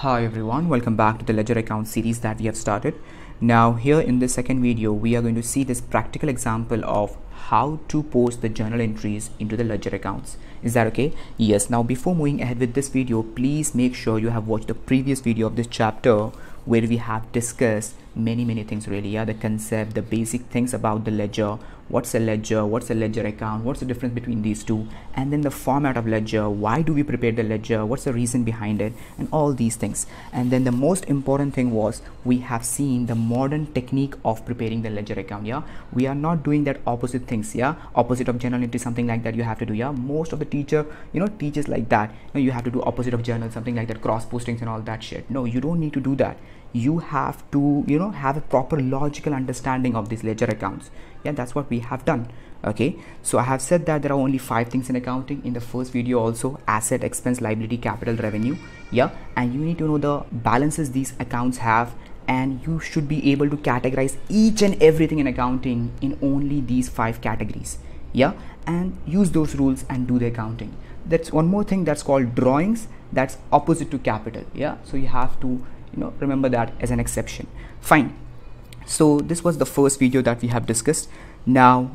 Hi everyone, welcome back to the ledger account series that we have started. Now here in this second video, we are going to see this practical example of how to post the journal entries into the ledger accounts. Is that okay? Yes. Now before moving ahead with this video, please make sure you have watched the previous video of this chapter where we have discussed many many things really. Yeah the concept the basic things about the ledger. What's a ledger? What's a ledger account? What's the difference between these two? And then the format of ledger. Why do we prepare the ledger? What's the reason behind it? And all these things. And then the most important thing was we have seen the modern technique of preparing the ledger account yeah? We are not doing that opposite things yeah? Opposite of journal entry something like that you have to do yeah? Most of the teacher you know teaches like that. You, know, you have to do opposite of journal something like that cross postings and all that shit. No you don't need to do that. You have to you know have a proper logical understanding of these ledger accounts. Yeah that's what we have done okay? So i have said that there are only five things in accounting. In the first video also asset expense liability capital revenue. Yeah and you need to know the balances these accounts have and you should be able to categorize each and everything in accounting in only these five categories yeah? And use those rules and do the accounting. That's one more thing that's called drawings. That's opposite to capital. Yeah? So you have to you know remember that as an exception. Fine. So this was the first video that we have discussed. Now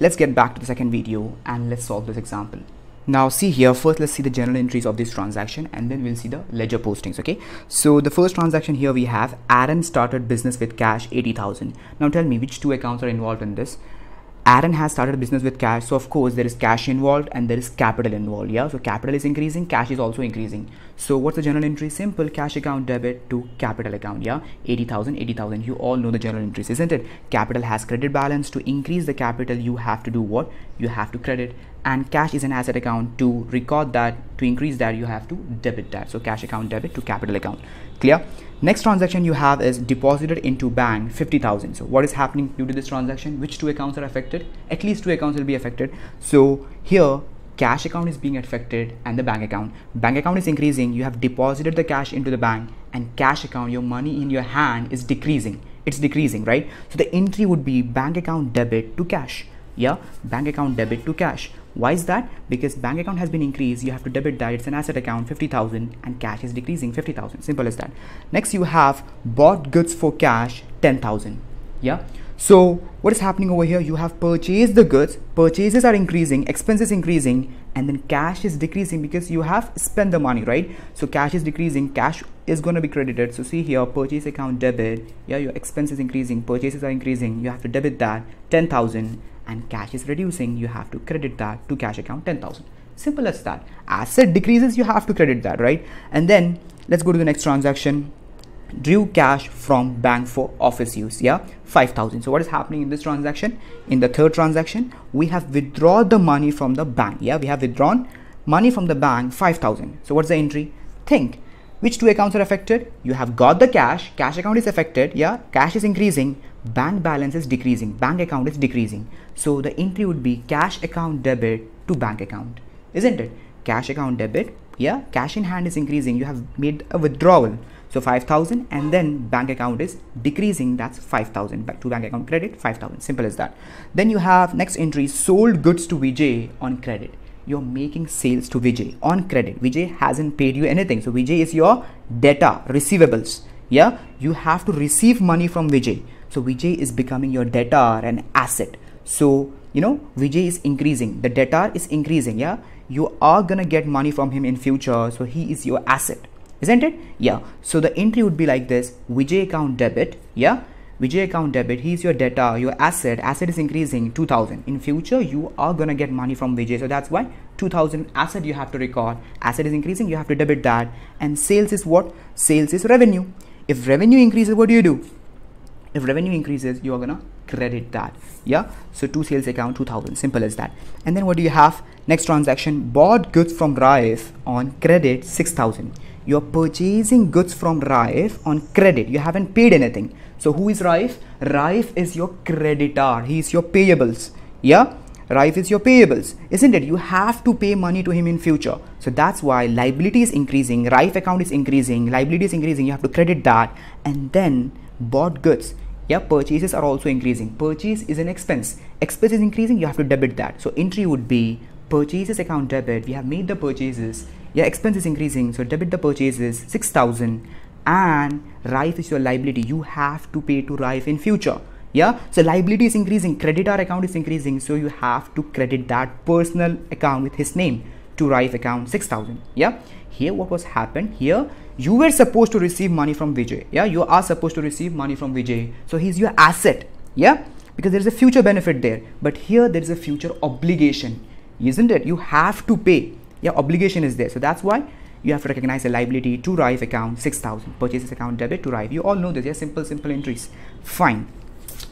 let's get back to the second video and let's solve this example. Now see here first let's see the journal entries of this transaction and then we'll see the ledger postings okay? So the first transaction here we have aaron started business with cash 80000 now tell me which two accounts are involved in this Aaron has started a business with cash, so of course there is cash involved and there is capital involved. Yeah, so capital is increasing, cash is also increasing. So what's the journal entry? Simple cash account debit to capital account. Yeah, 80,000, 80,000. You all know the journal entries, isn't it? Capital has credit balance. To increase the capital, you have to do what? You have to credit and cash is an asset account to record that to increase that you have to debit that. So cash account debit to capital account. Clear? Next transaction you have is deposited into bank 50000 so what is happening due to this transaction? Which two accounts are affected? At least two accounts will be affected. So here cash account is being affected and the bank account. Bank account is increasing. You have deposited the cash into the bank and cash account your money in your hand is decreasing. It's decreasing right? So the entry would be bank account debit to cash yeah bank account debit to cash. Why is that? Because bank account has been increased you have to debit that it's an asset account 50000 and cash is decreasing 50000 simple as that. Next you have bought goods for cash 10000 yeah? So what is happening over here? You have purchased the goods purchases are increasing expenses increasing and then cash is decreasing because you have spent the money right? So cash is decreasing cash is going to be credited. So see here purchase account debit yeah your expenses increasing purchases are increasing you have to debit that 10000 and cash is reducing you have to credit that to cash account 10000 simple as that. Asset decreases you have to credit that right? And then let's go to the next transaction. Drew cash from bank for office use yeah? 5000 so what is happening in this transaction? In the third transaction we have withdrawn the money from the bank yeah? We have withdrawn money from the bank 5000 so what's the entry? Think. Which two accounts are affected? You have got the cash. Cash account is affected yeah? Cash is increasing. Bank balance is decreasing. Bank account is decreasing so the entry would be cash account debit to bank account isn't it cash account debit yeah cash in hand is increasing you have made a withdrawal so 5000 and then bank account is decreasing that's 5000 back to bank account credit 5000 simple as that then you have next entry sold goods to vijay on credit you're making sales to Vijay on credit. Vijay hasn't paid you anything. So Vijay is your debtor, receivables. Yeah, you have to receive money from Vijay. So Vijay is becoming your debtor and asset. So you know Vijay is increasing. The debtor is increasing. Yeah, you are gonna get money from him in future. So he is your asset, isn't it? Yeah. So the entry would be like this: Vijay account debit. Yeah Vijay account debit, he is your debtor, your asset, asset is increasing 2000. In future, you are gonna get money from Vijay. So that's why 2000 asset you have to record. Asset is increasing, you have to debit that. And sales is what? Sales is revenue. If revenue increases, what do you do? If revenue increases, you are gonna credit that. Yeah. So to sales account 2000. Simple as that. And then what do you have? Next transaction bought goods from Raif on credit 6000 you're purchasing goods from Raif on credit. You haven't paid anything. So who is Raif? Raif is your creditor. He is your payables. Yeah? Raif is your payables, isn't it? You have to pay money to him in future. So that's why liability is increasing, Raif account is increasing, liability is increasing. You have to credit that and then bought goods. Yeah, purchases are also increasing. Purchase is an expense. Expense is increasing, you have to debit that. So entry would be purchases account debit. We have made the purchases. Yeah expense is increasing. So debit the purchases 6000 and Rife is your liability. You have to pay to Rife in future. Yeah? So liability is increasing. Creditor account is increasing. So you have to credit that personal account with his name to Rife account 6000 yeah? Here what was happened? Here you were supposed to receive money from Vijay. Yeah you are supposed to receive money from Vijay. So he's your asset. Yeah because there is a future benefit there. But here there is a future obligation isn't it? You have to pay. Yeah obligation is there. So that's why you have to recognize a liability to Rife account 6000 purchases account debit to Rife. You all know this. Yeah simple simple entries. Fine.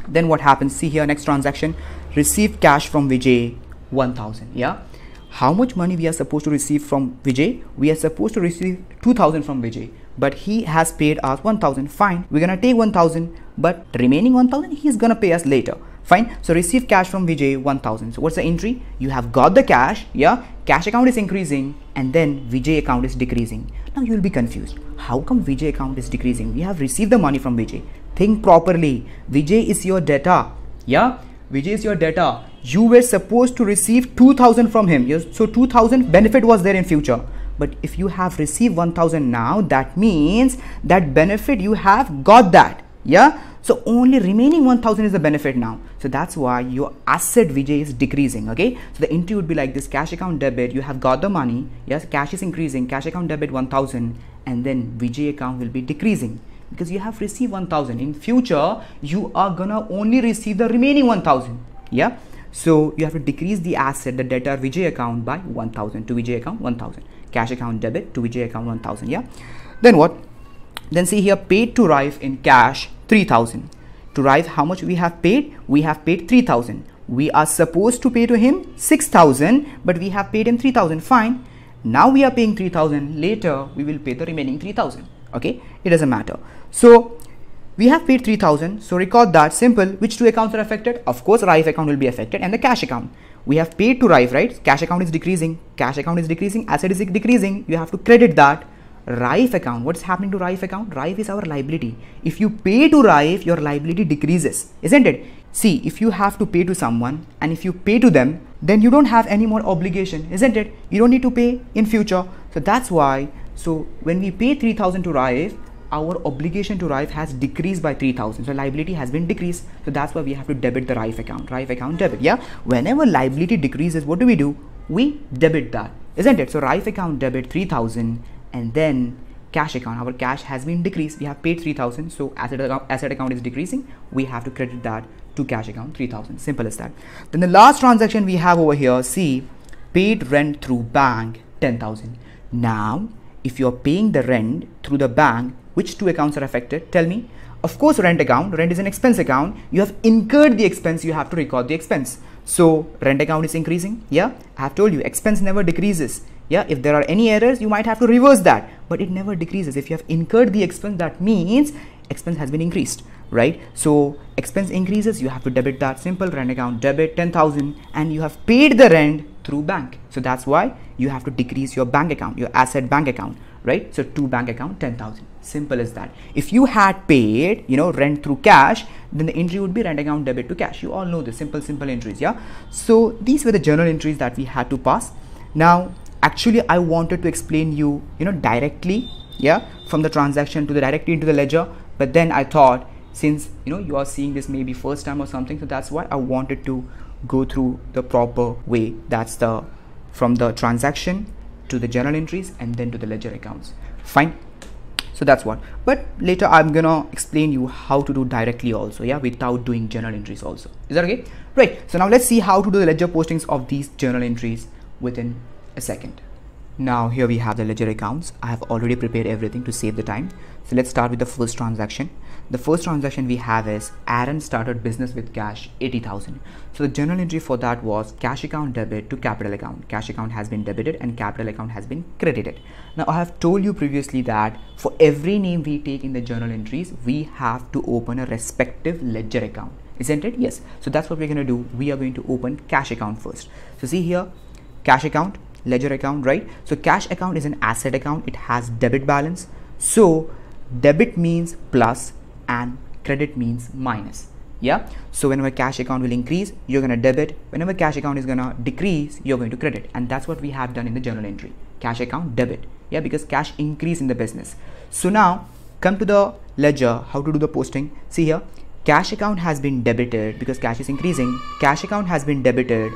Then what happens? See here next transaction. Receive cash from Vijay 1000 yeah how much money we are supposed to receive from Vijay? We are supposed to receive 2000 from Vijay but he has paid us 1000 fine we're gonna take 1000 but remaining 1000 he's gonna pay us later. Fine so receive cash from vijay 1000 so what's the entry? You have got the cash yeah? Cash account is increasing and then vijay account is decreasing. Now you'll be confused. How come vijay account is decreasing? We have received the money from vijay. Think properly. Vijay is your debtor yeah? Vijay is your debtor you were supposed to receive 2000 from him. Yes, so 2000 benefit was there in future. But if you have received 1000 now that means that benefit you have got that. Yeah? So only remaining 1000 is the benefit now. So that's why your asset vijay is decreasing okay? So the entry would be like this. Cash account debit you have got the money. Yes cash is increasing. Cash account debit 1000 and then vijay account will be decreasing. Because you have received 1000 in future you are gonna only receive the remaining 1000 yeah so you have to decrease the asset the debtor vijay account by 1000 to vijay account 1000 cash account debit to vijay account 1000 yeah? Then what? Then see here paid to rife in cash 3000 to Rife how much we have paid? We have paid 3000 we are supposed to pay to him 6000 but we have paid him 3000 fine. Now we are paying 3000 later we will pay the remaining 3000 okay? It doesn't matter. So we have paid 3000 so record that simple which two accounts are affected of course Rife account will be affected and the cash account we have paid to Rife right cash account is decreasing cash account is decreasing asset is decreasing you have to credit that Rife account, what's happening to Rife account? Rife is our liability. If you pay to Rife, your liability decreases, isn't it? See, if you have to pay to someone and if you pay to them, then you don't have any more obligation, isn't it? You don't need to pay in future. So that's why, so when we pay 3000 to Rife, our obligation to Rife has decreased by 3000 so liability has been decreased. So that's why we have to debit the Rife account. Rife account debit yeah? Whenever liability decreases what do we do? We debit that isn't it? So Rife account debit 3000 and then cash account. Our cash has been decreased. We have paid 3000 so asset account, asset account is decreasing. We have to credit that to cash account 3000 simple as that. Then the last transaction we have over here see paid rent through bank 10000 now if you're paying the rent through the bank which two accounts are affected? Tell me. Of course rent account. Rent is an expense account. You have incurred the expense. You have to record the expense. So rent account is increasing. Yeah i have told you expense never decreases. Yeah if there are any errors you might have to reverse that. But it never decreases. If you have incurred the expense that means expense has been increased right? So expense increases. You have to debit that simple rent account. Debit 10000 and you have paid the rent through bank. So that's why you have to decrease your bank account your asset bank account right? So to bank account 10000 simple as that. If you had paid you know rent through cash then the entry would be rent account debit to cash. You all know the simple simple entries yeah? So these were the journal entries that we had to pass. Now actually I wanted to explain you you know directly yeah from the transaction to the directly into the ledger. But then I thought since you know you are seeing this maybe first time or something so that's why I wanted to go through the proper way. That's the from the transaction to the journal entries and then to the ledger accounts. Fine so that's what but later i'm gonna explain you how to do directly also yeah without doing journal entries also is that okay right so now let's see how to do the ledger postings of these journal entries within a second. Now here we have the ledger accounts. I have already prepared everything to save the time. So let's start with the first transaction. The first transaction we have is Aaron started business with cash 80,000. So the journal entry for that was cash account debit to capital account. Cash account has been debited and capital account has been credited. Now I have told you previously that for every name we take in the journal entries, we have to open a respective ledger account. Isn't it? Yes. So that's what we're going to do. We are going to open cash account first. So see here, cash account ledger account right so cash account is an asset account it has debit balance so debit means plus and credit means minus. Yeah? So whenever cash account will increase you're going to debit. Whenever cash account is going to decrease you're going to credit. And that's what we have done in the journal entry. Cash account debit. Yeah? Because cash increase in the business. So now come to the ledger. How to do the posting? See here. Cash account has been debited because cash is increasing. Cash account has been debited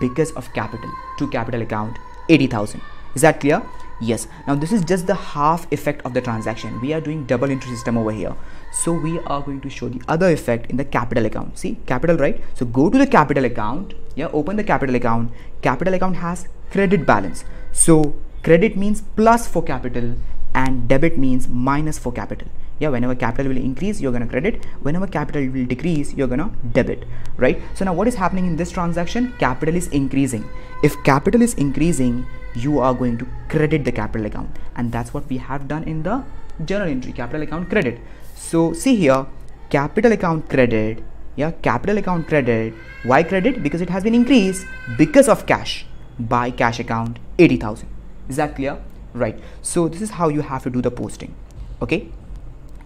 because of capital. To capital account 80000 is that clear yes. Now this is just the half effect of the transaction. We are doing double entry system over here. So we are going to show the other effect in the capital account. See? Capital right? So go to the capital account. Yeah open the capital account. Capital account has credit balance. So credit means plus for capital and debit means minus for capital yeah whenever capital will increase you're gonna credit. Whenever capital will decrease you're gonna debit right? So now what is happening in this transaction? Capital is increasing. If capital is increasing you are going to credit the capital account. And that's what we have done in the journal entry capital account credit. So see here capital account credit yeah capital account credit. Why credit? Because it has been increased because of cash. By cash account 80000 is that clear? Right. So this is how you have to do the posting okay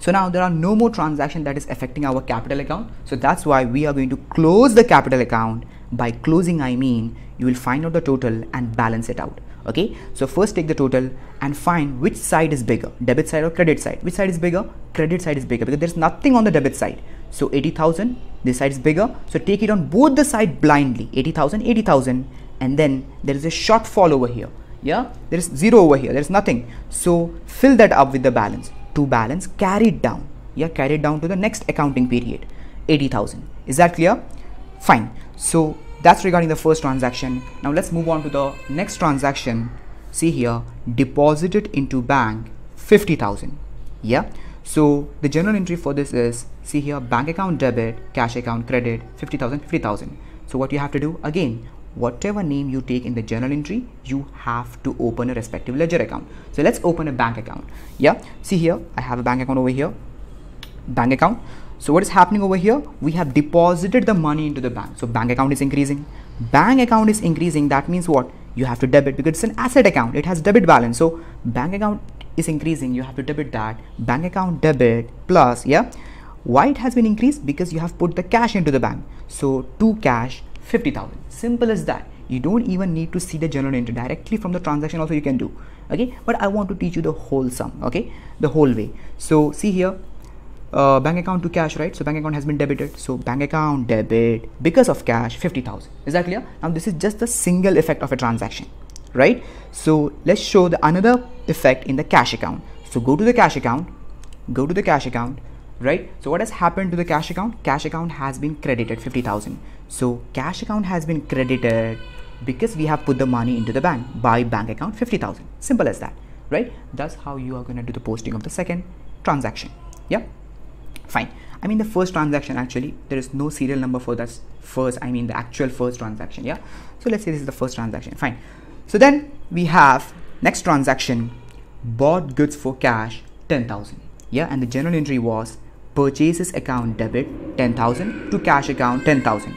so now there are no more transaction that is affecting our capital account. So that's why we are going to close the capital account. By closing, I mean you will find out the total and balance it out. Okay. So first take the total and find which side is bigger, debit side or credit side. Which side is bigger? Credit side is bigger because there's nothing on the debit side. So 80,000, this side is bigger. So take it on both the side blindly, 80,000, 80,000. And then there is a shortfall over here. Yeah, there is zero over here. There is nothing. So fill that up with the balance to balance carried down. Yeah carried down to the next accounting period 80000 is that clear? Fine. So that's regarding the first transaction. Now let's move on to the next transaction. See here deposited into bank 50000 yeah? So the journal entry for this is see here bank account debit cash account credit 50000 50000 so what you have to do again whatever name you take in the journal entry you have to open a respective ledger account. So let's open a bank account. Yeah? See here i have a bank account over here. Bank account. So what is happening over here? We have deposited the money into the bank. So bank account is increasing. Bank account is increasing. That means what? You have to debit because it's an asset account. It has debit balance. So bank account is increasing. You have to debit that. Bank account debit plus yeah? Why it has been increased? Because you have put the cash into the bank. So to cash 50,000 simple as that. You don't even need to see the journal entry. Directly from the transaction also you can do. Okay? But I want to teach you the whole sum. Okay? The whole way. So see here. Uh, bank account to cash right? So bank account has been debited. So bank account debit because of cash 50,000 is that clear? Now this is just the single effect of a transaction. Right? So let's show the another effect in the cash account. So go to the cash account. Go to the cash account. Right? So what has happened to the cash account? Cash account has been credited 50000 so cash account has been credited because we have put the money into the bank. By bank account 50000 simple as that right? That's how you are going to do the posting of the second transaction. Yeah fine. I mean the first transaction actually there is no serial number for that first i mean the actual first transaction yeah? So let's say this is the first transaction. Fine. So then we have next transaction. Bought goods for cash 10000 yeah and the journal entry was purchases account debit 10000 to cash account 10000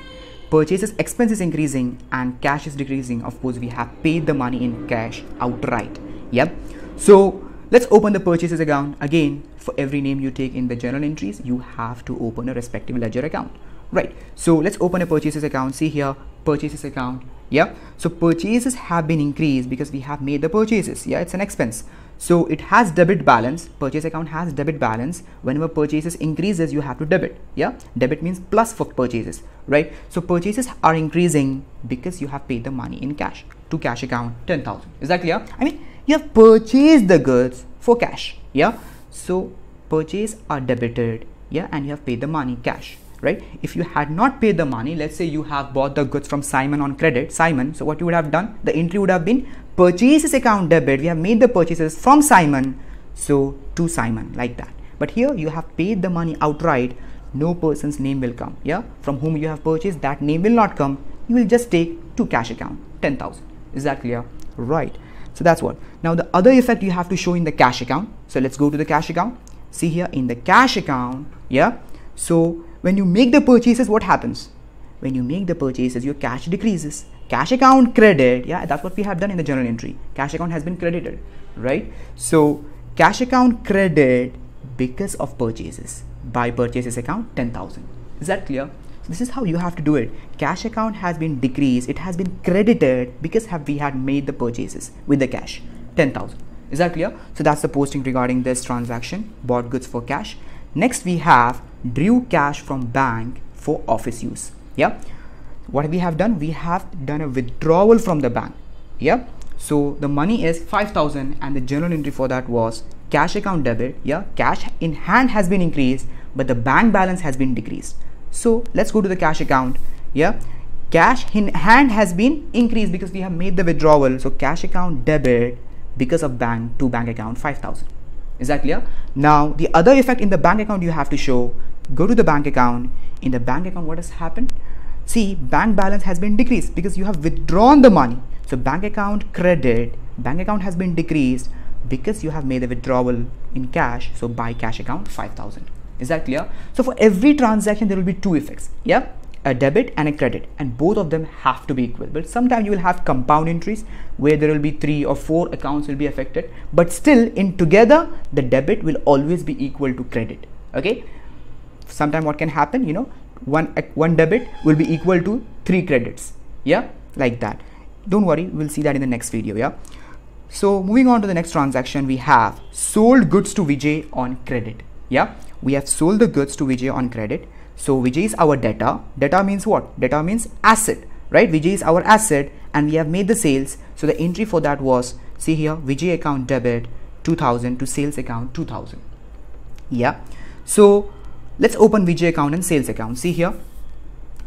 purchases expense is increasing and cash is decreasing of course we have paid the money in cash outright. Yep. So let's open the purchases account. Again for every name you take in the journal entries you have to open a respective ledger account. Right. So let's open a purchases account. See here purchases account. Yeah so purchases have been increased because we have made the purchases. Yeah it's an expense so it has debit balance, purchase account has debit balance. Whenever purchases increases, you have to debit. Yeah, debit means plus for purchases, right? So purchases are increasing because you have paid the money in cash to cash account 10,000. Is that clear? I mean, you have purchased the goods for cash. Yeah, so purchase are debited. Yeah, and you have paid the money cash right? If you had not paid the money, let's say you have bought the goods from Simon on credit, Simon, so what you would have done, the entry would have been purchases account debit. We have made the purchases from Simon, so to Simon, like that. But here you have paid the money outright, no person's name will come, yeah? From whom you have purchased, that name will not come. You will just take to cash account, 10,000. Is that clear? Right. So that's what. Now the other effect you have to show in the cash account. So let's go to the cash account. See here in the cash account, yeah? So when you make the purchases, what happens? When you make the purchases, your cash decreases. Cash account credit, yeah, that's what we have done in the journal entry. Cash account has been credited, right? So cash account credit because of purchases by purchases account 10,000. Is that clear? So this is how you have to do it. Cash account has been decreased. It has been credited because have we had made the purchases with the cash. 10,000. Is that clear? So that's the posting regarding this transaction, bought goods for cash. Next we have drew cash from bank for office use. Yeah. What we have done, we have done a withdrawal from the bank. Yeah. So the money is 5000 and the journal entry for that was cash account debit. Yeah. Cash in hand has been increased, but the bank balance has been decreased. So let's go to the cash account. Yeah. Cash in hand has been increased because we have made the withdrawal. So cash account debit because of bank to bank account 5000 is that clear now the other effect in the bank account you have to show go to the bank account. In the bank account what has happened? See bank balance has been decreased because you have withdrawn the money. So bank account credit bank account has been decreased because you have made a withdrawal in cash. So by cash account 5000 is that clear? So for every transaction there will be two effects. Yeah? A debit and a credit. And both of them have to be equal. But sometimes you will have compound entries where there will be three or four accounts will be affected. But still in together the debit will always be equal to credit. Okay sometime what can happen you know one one debit will be equal to three credits yeah like that don't worry we'll see that in the next video yeah so moving on to the next transaction we have sold goods to Vijay on credit yeah we have sold the goods to Vijay on credit so Vijay is our debtor. Debtor means what? Debtor means asset, right? Vijay is our asset and we have made the sales. So the entry for that was, see here, Vijay account debit 2000 to sales account 2000. Yeah. So let's open Vijay account and sales account. See here,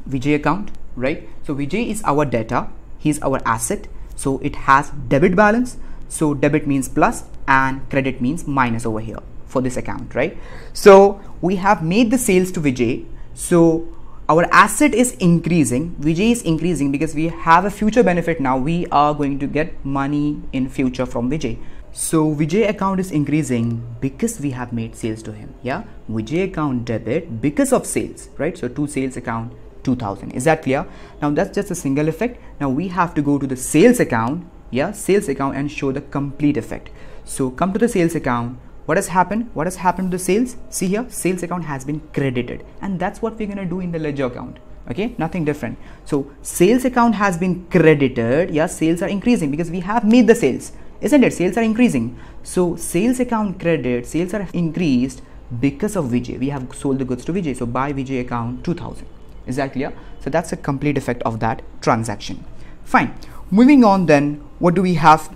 Vijay account, right? So Vijay is our debtor. He's our asset. So it has debit balance. So debit means plus and credit means minus over here for this account, right? So we have made the sales to Vijay so our asset is increasing, Vijay is increasing because we have a future benefit now. We are going to get money in future from Vijay. So Vijay account is increasing because we have made sales to him. Yeah, Vijay account debit because of sales, right? So to sales account 2000. Is that clear? Now that's just a single effect. Now we have to go to the sales account, yeah, sales account and show the complete effect. So come to the sales account what has happened what has happened to the sales see here sales account has been credited and that's what we're going to do in the ledger account okay nothing different so sales account has been credited yeah sales are increasing because we have made the sales isn't it? Sales are increasing. So sales account credit sales are increased because of Vijay. We have sold the goods to Vijay. So by Vijay account 2000 is that clear? So that's a complete effect of that transaction. Fine. Moving on then what do we have?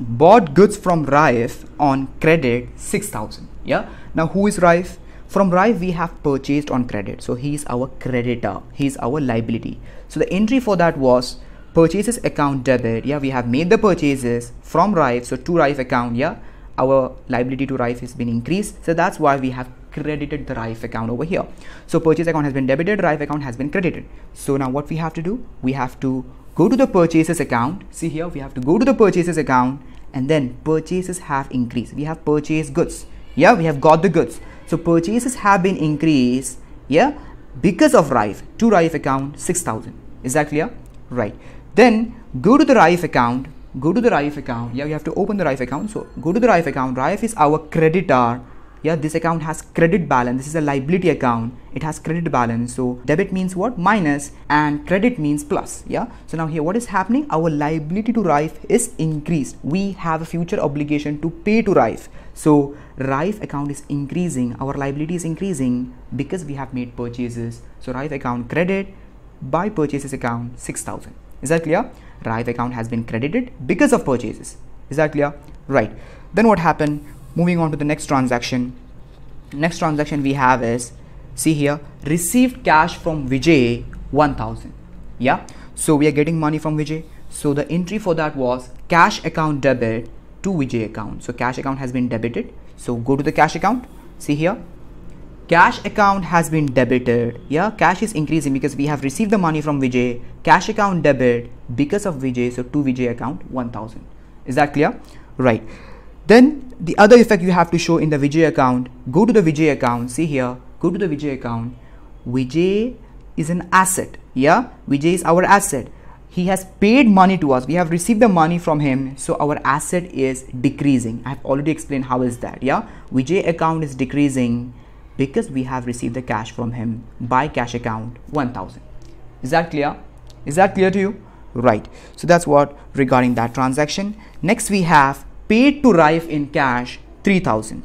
Bought goods from Raif on credit 6000 yeah? Now who is Raif from Raif we have purchased on credit. So he is our creditor. He is our liability. So the entry for that was purchases account debit yeah we have made the purchases from rife so to rife account yeah our liability to rife has been increased. So that's why we have credited the rife account over here. So purchase account has been debited rife account has been credited. So now what we have to do? We have to go to the purchases account. See here we have to go to the purchases account and then purchases have increased. We have purchased goods. Yeah we have got the goods. So purchases have been increased yeah because of rife to rife account 6000 is that clear? Right then go to the Raif account. Go to the Raif account. Yeah you have to open the Raif account. So go to the Raif account. Raif is our creditor. Yeah this account has credit balance. This is a liability account. It has credit balance. So debit means what? Minus and credit means plus. Yeah? So now here what is happening? Our liability to Raif is increased. We have a future obligation to pay to Raif so Raif account is increasing. Our liability is increasing because we have made purchases. So Raif account credit by purchases account 6000 is that clear? Raif account has been credited because of purchases. Is that clear? Right. Then what happened? Moving on to the next transaction. Next transaction we have is see here received cash from Vijay 1000 yeah? So we are getting money from Vijay. So the entry for that was cash account debit to Vijay account. So cash account has been debited. So go to the cash account. See here cash account has been debited yeah cash is increasing because we have received the money from Vijay cash account debit because of Vijay so to Vijay account 1000 is that clear right then the other effect you have to show in the Vijay account, go to the Vijay account, see here, go to the Vijay account. Vijay is an asset. Yeah, Vijay is our asset. He has paid money to us. We have received the money from him. So our asset is decreasing. I have already explained how is that. Yeah, Vijay account is decreasing because we have received the cash from him by cash account 1000. Is that clear? Is that clear to you? right. So that's what regarding that transaction. Next we have paid to Rife in cash 3000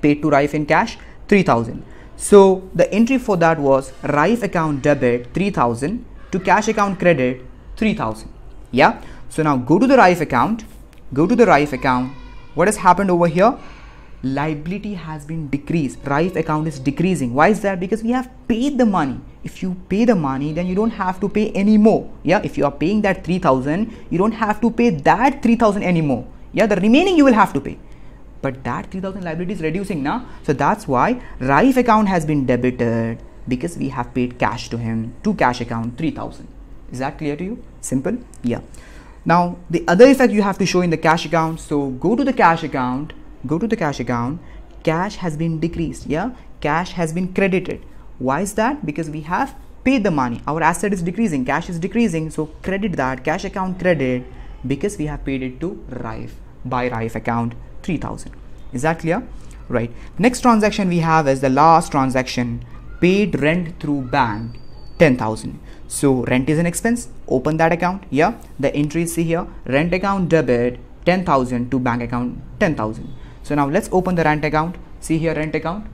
paid to Rife in cash 3000 so the entry for that was Rife account debit 3000 to cash account credit 3000 yeah? So now go to the Rife account. Go to the Rife account. What has happened over here liability has been decreased. Rife account is decreasing. Why is that? Because we have paid the money. If you pay the money then you don't have to pay anymore. Yeah if you are paying that 3000 you don't have to pay that 3000 anymore. Yeah the remaining you will have to pay. But that 3000 liability is reducing now. So that's why Rife account has been debited because we have paid cash to him. To cash account 3000 is that clear to you? Simple? Yeah. Now the other effect you have to show in the cash account. So go to the cash account go to the cash account. Cash has been decreased yeah? Cash has been credited. Why is that? Because we have paid the money. Our asset is decreasing. Cash is decreasing. So credit that. Cash account credit. Because we have paid it to Rife. By Rife account. 3000 is that clear? Right. Next transaction we have is the last transaction. Paid rent through bank. 10000 so rent is an expense. Open that account. Yeah? The entries see here. Rent account debit. 10000 to bank account. 10000 so now let's open the rent account. See here rent account.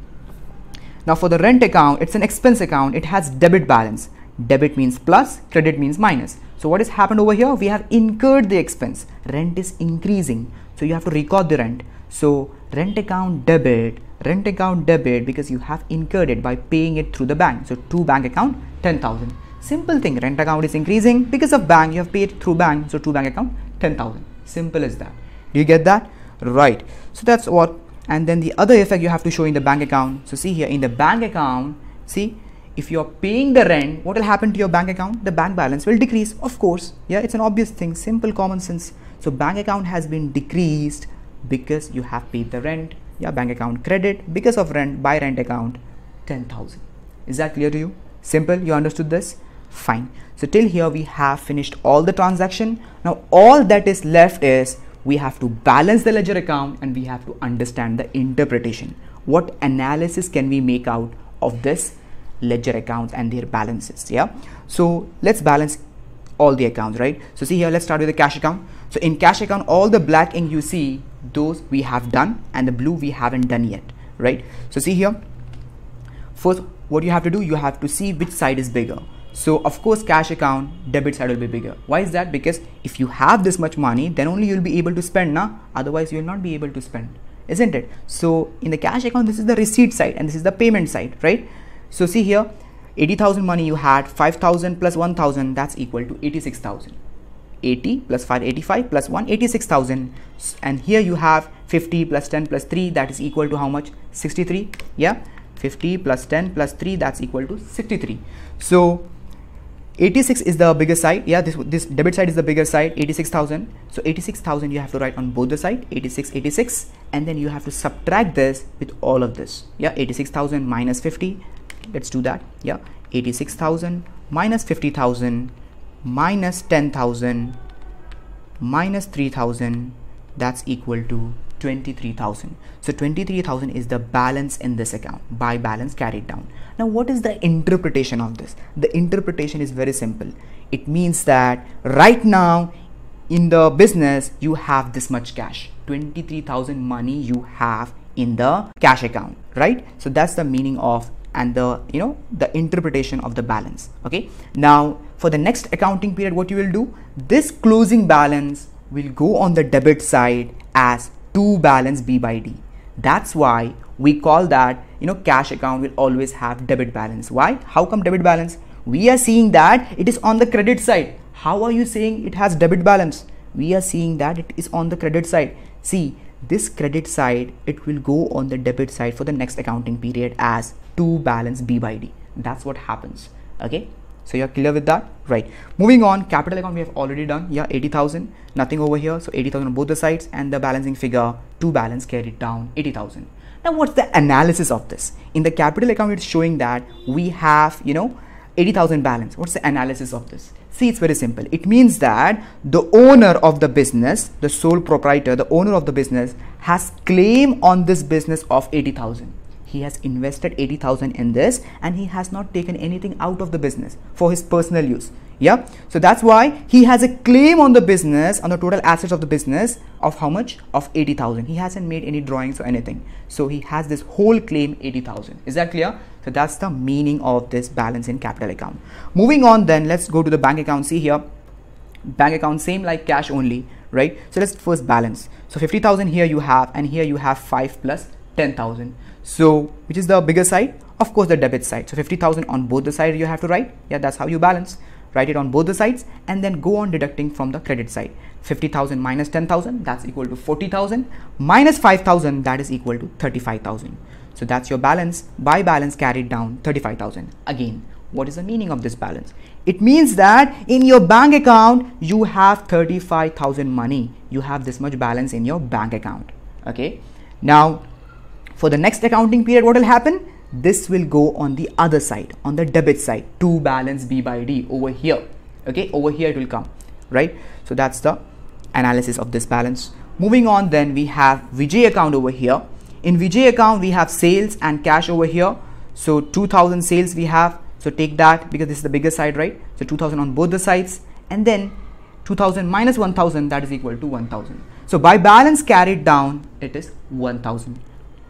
Now for the rent account it's an expense account. It has debit balance. Debit means plus credit means minus. So what has happened over here? We have incurred the expense. Rent is increasing. So you have to record the rent. So rent account debit rent account debit because you have incurred it by paying it through the bank. So to bank account 10000 simple thing rent account is increasing. Because of bank you have paid through bank. So to bank account 10000 simple as that. Do you get that right. So that's what and then the other effect you have to show in the bank account. So see here in the bank account see if you're paying the rent what will happen to your bank account? The bank balance will decrease. Of course yeah it's an obvious thing. Simple common sense. So bank account has been decreased because you have paid the rent. Yeah bank account credit because of rent by rent account 10000 is that clear to you? Simple? You understood this? Fine. So till here we have finished all the transaction. Now all that is left is we have to balance the ledger account and we have to understand the interpretation. What analysis can we make out of this ledger accounts and their balances yeah? So let's balance all the accounts right? So see here let's start with the cash account. So in cash account all the black ink you see those we have done and the blue we haven't done yet right? So see here. First what you have to do you have to see which side is bigger so of course cash account debit side will be bigger. Why is that? Because if you have this much money then only you'll be able to spend now otherwise you'll not be able to spend isn't it? So in the cash account this is the receipt side and this is the payment side right? So see here 80,000 money you had 5,000 plus 1,000 that's equal to 86,000 80 plus 585 plus 1 86,000 and here you have 50 plus 10 plus 3 that is equal to how much? 63 yeah? 50 plus 10 plus 3 that's equal to 63 so 86 is the bigger side. Yeah this this debit side is the bigger side 86,000 so 86,000 you have to write on both the side 86 86 and then you have to subtract this with all of this. Yeah 86,000 minus 50 let's do that. Yeah 86,000 minus 50,000 minus 10,000 minus 3,000 that's equal to 23,000 so 23,000 is the balance in this account. By balance carried down. Now what is the interpretation of this? The interpretation is very simple. It means that right now in the business you have this much cash. 23,000 money you have in the cash account right? So that's the meaning of and the you know the interpretation of the balance okay? Now for the next accounting period what you will do? This closing balance will go on the debit side as to balance b by d. That's why we call that you know cash account will always have debit balance. Why? How come debit balance? We are seeing that it is on the credit side. How are you saying it has debit balance? We are seeing that it is on the credit side. See this credit side it will go on the debit side for the next accounting period as to balance b by d. That's what happens. Okay so you're clear with that? Right. Moving on capital account we have already done. Yeah 80000 nothing over here. So 80000 on both the sides and the balancing figure to balance carried down 80000 now what's the analysis of this? In the capital account it's showing that we have you know 80000 balance. What's the analysis of this? See it's very simple. It means that the owner of the business the sole proprietor the owner of the business has claim on this business of 80000 he has invested 80000 in this and he has not taken anything out of the business for his personal use. Yeah? So that's why he has a claim on the business on the total assets of the business of how much? Of 80000 he hasn't made any drawings or anything. So he has this whole claim 80000 is that clear? So that's the meaning of this balance in capital account. Moving on then let's go to the bank account. See here. Bank account same like cash only right? So let's first balance. So 50000 here you have and here you have 5 plus 10000 so which is the bigger side? Of course the debit side. So 50000 on both the sides you have to write. Yeah that's how you balance. Write it on both the sides and then go on deducting from the credit side. 50000 minus 10000 that's equal to 40000 minus 5000 that is equal to 35000 so that's your balance. By balance carried down 35000 again what is the meaning of this balance? It means that in your bank account you have 35000 money. You have this much balance in your bank account. Okay? Now for the next accounting period what will happen? This will go on the other side on the debit side. To balance b by d over here. Okay over here it will come right? So that's the analysis of this balance. Moving on then we have vijay account over here. In vijay account we have sales and cash over here. So 2000 sales we have. So take that because this is the bigger side right? So 2000 on both the sides. And then 2000 minus 1000 that is equal to 1000 so by balance carried down it is 1000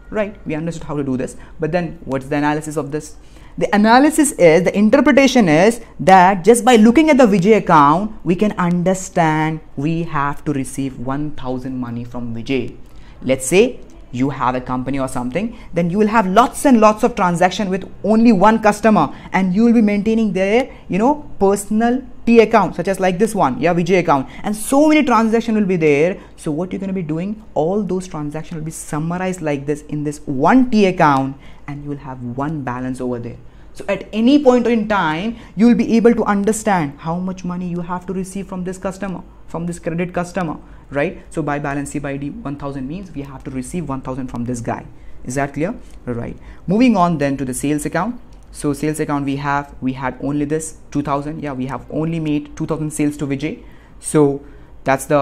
right we understood how to do this. But then what's the analysis of this? The analysis is the interpretation is that just by looking at the Vijay account we can understand we have to receive 1000 money from Vijay. Let's say you have a company or something then you will have lots and lots of transaction with only one customer and you will be maintaining their you know personal T account such as like this one yeah Vijay account. And so many transaction will be there. So what you're going to be doing all those transactions will be summarized like this in this one T account and you will have one balance over there. So at any point in time you will be able to understand how much money you have to receive from this customer from this credit customer right? So by balance c by d 1000 means we have to receive 1000 from this guy. Is that clear? Right. Moving on then to the sales account so sales account we have we had only this 2000 yeah we have only made 2000 sales to vijay. So that's the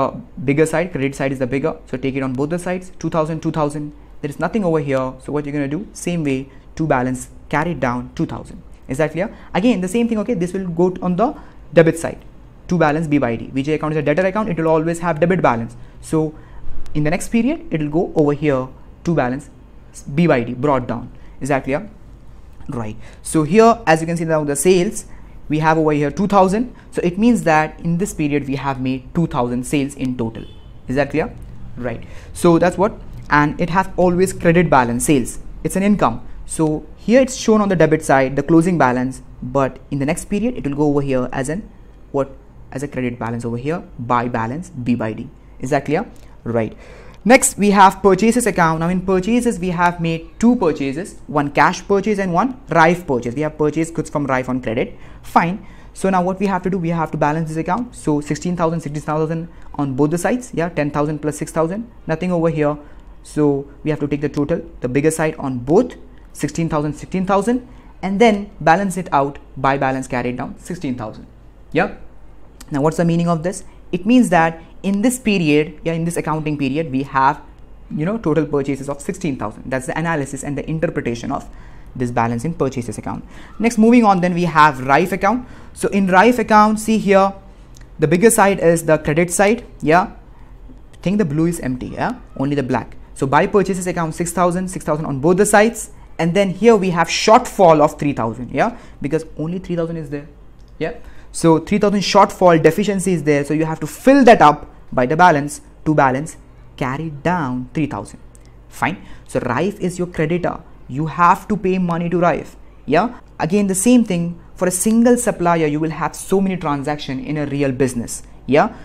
bigger side. Credit side is the bigger. So take it on both the sides. 2000 2000 there is nothing over here. So what you're going to do? Same way to balance carry it down 2000 is that clear? Again the same thing okay? This will go on the debit side. To balance B by D. Vijay account is a debtor account, it will always have debit balance. So in the next period, it will go over here to balance B by D brought down. Is that clear? Right. So here, as you can see now the sales, we have over here 2000. So it means that in this period, we have made 2000 sales in total. Is that clear? Right. So that's what, and it has always credit balance sales. It's an income. So here it's shown on the debit side, the closing balance, but in the next period, it will go over here as an what as a credit balance over here by balance b by d is that clear right next we have purchases account. Now in purchases we have made two purchases. One cash purchase and one rife purchase. We have purchased goods from rife on credit. Fine. So now what we have to do? We have to balance this account. So 16000 16000 on both the sides. Yeah 10000 plus 6000 nothing over here. So we have to take the total the bigger side on both. 16000 16000 and then balance it out by balance carried down 16000 yeah. Now what's the meaning of this? It means that in this period, yeah, in this accounting period, we have, you know, total purchases of 16,000. That's the analysis and the interpretation of this balance in purchases account. Next, moving on, then we have Rife account. So in Rife account, see here, the bigger side is the credit side. Yeah, think the blue is empty. Yeah, only the black. So by purchases account 6,000, 6,000 on both the sides. And then here we have shortfall of 3,000. Yeah, because only 3,000 is there. Yeah. So 3000 shortfall deficiency is there. So you have to fill that up by the balance to balance carry down 3000. Fine. So Rife is your creditor. You have to pay money to Rife. Yeah. Again, the same thing for a single supplier, you will have so many transaction in a real business. Yeah.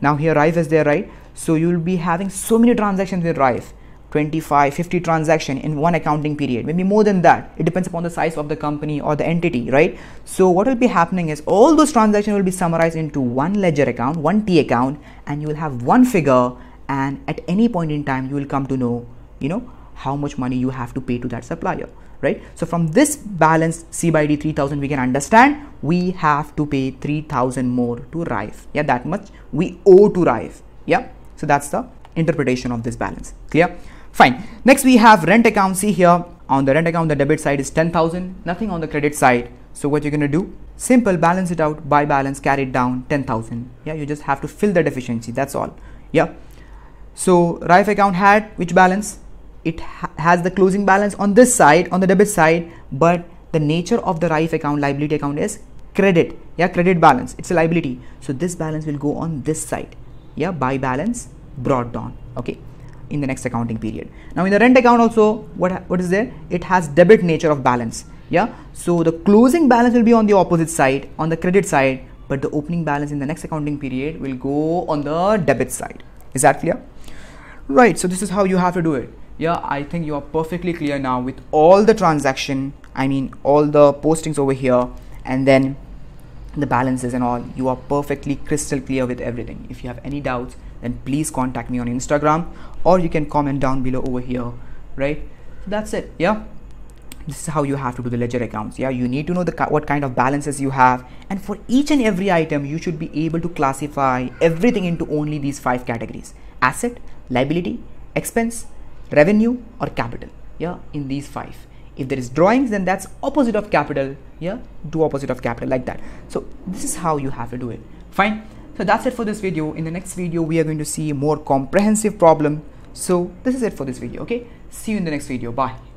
Now here Rife is there, right? So you will be having so many transactions with Rife. 25 50 transaction in one accounting period. Maybe more than that. It depends upon the size of the company or the entity right? So what will be happening is all those transactions will be summarized into one ledger account one t account and you will have one figure and at any point in time you will come to know you know how much money you have to pay to that supplier right? So from this balance c by d 3000 we can understand we have to pay 3000 more to rife. Yeah that much we owe to rife. Yeah? So that's the interpretation of this balance. Clear fine. Next we have rent account. See here on the rent account the debit side is 10000 nothing on the credit side. So what you're going to do? Simple balance it out. By balance carry it down 10000 yeah you just have to fill the deficiency. That's all. Yeah. So RIF account had which balance? It ha has the closing balance on this side on the debit side but the nature of the RIF account liability account is credit. Yeah credit balance. It's a liability. So this balance will go on this side. Yeah by balance brought down. Okay in the next accounting period. Now in the rent account also what what is there? It has debit nature of balance yeah? So the closing balance will be on the opposite side on the credit side but the opening balance in the next accounting period will go on the debit side. Is that clear? Right so this is how you have to do it. Yeah i think you are perfectly clear now with all the transaction i mean all the postings over here and then the balances and all. You are perfectly crystal clear with everything. If you have any doubts then please contact me on instagram or you can comment down below over here right? So that's it yeah? This is how you have to do the ledger accounts yeah? You need to know the what kind of balances you have and for each and every item you should be able to classify everything into only these five categories asset liability expense revenue or capital yeah? In these five. If there is drawings then that's opposite of capital yeah? Do opposite of capital like that. So this is how you have to do it. Fine so that's it for this video. In the next video we are going to see a more comprehensive problem. So this is it for this video okay? See you in the next video. Bye